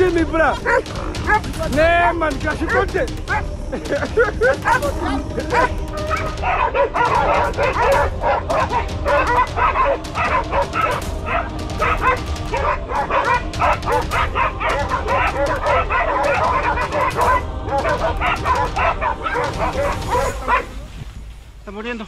Wat kan bra? Nee, man, kan je? Está muriendo.